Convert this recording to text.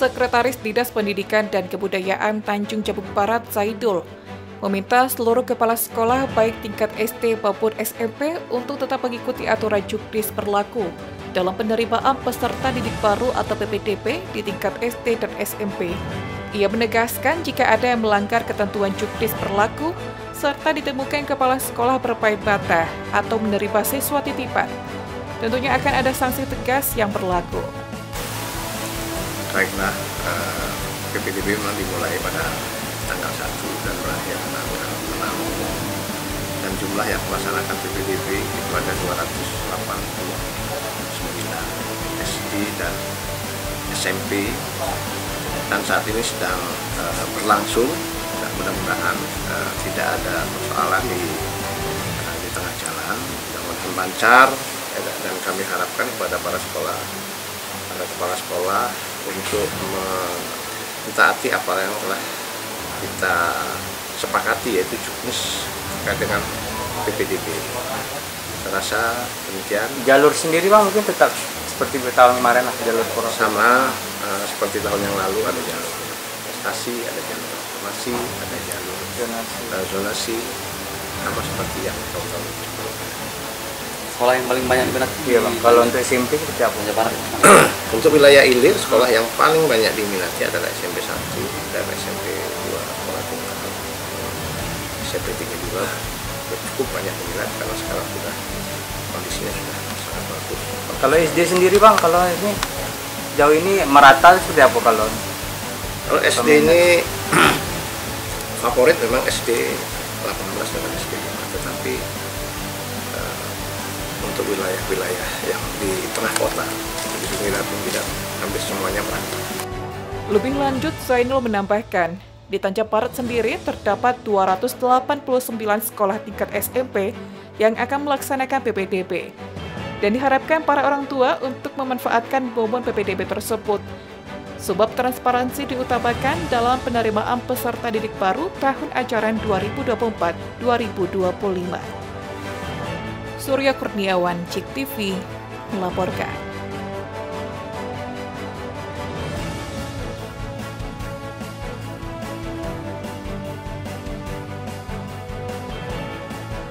Sekretaris Dinas Pendidikan dan Kebudayaan Tanjung Jabung Barat Zaidul meminta seluruh kepala sekolah baik tingkat SD maupun SMP untuk tetap mengikuti aturan juknis berlaku dalam penerimaan peserta didik baru atau PPDB di tingkat SD dan SMP. Ia menegaskan jika ada yang melanggar ketentuan juknis berlaku, serta ditemukan kepala sekolah bermain bata atau menerima siswa titipan, tentunya akan ada sanksi tegas yang berlaku baiklah eh, PPDB memang dimulai pada tanggal 1 dan berakhir tanggal 6 dan jumlah yang melaksanakan PPDB itu ada 289 SD dan SMP dan saat ini sedang uh, berlangsung dan mudah-mudahan uh, tidak ada persoalan di, uh, di tengah jalan. Dan lancar dan kami harapkan kepada para sekolah para kepala sekolah untuk mentaati apa yang telah kita sepakati yaitu juknis terkait dengan PPDB. Saya rasa demikian. Jalur sendiri bang mungkin tetap seperti tahun kemarin lah jalur poros. Sama uh, seperti tahun yang lalu ada jalur prestasi, ada jalur informasi, ada jalur zonasi, uh, zonasi sama seperti yang tahun-tahun sebelumnya sekolah yang paling banyak diminati iya bang kalau untuk SMP seperti apa untuk wilayah Ilir sekolah yang paling banyak diminati adalah SMP 1 dan SMP 2 sekolah tunggal SMP 3 juga cukup banyak diminati karena sekarang sudah kondisinya sudah sangat bagus. Kalau SD sendiri bang kalau ini jauh ini merata seperti apa kalau kalau SD ini favorit memang SD 18 dengan SD 5 tetapi untuk wilayah-wilayah yang di tengah kota. Pinggiran pun tidak hampir semuanya merata. Lebih lanjut, Zainul menambahkan, di Tanjung Barat sendiri terdapat 289 sekolah tingkat SMP yang akan melaksanakan PPDB. Dan diharapkan para orang tua untuk memanfaatkan momen PPDB tersebut. Sebab transparansi diutamakan dalam penerimaan peserta didik baru tahun ajaran 2024-2025. Surya Kurniawan, Cik TV, melaporkan.